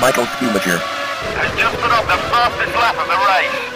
Michael Schumacher. Has just put up the fastest lap of the race.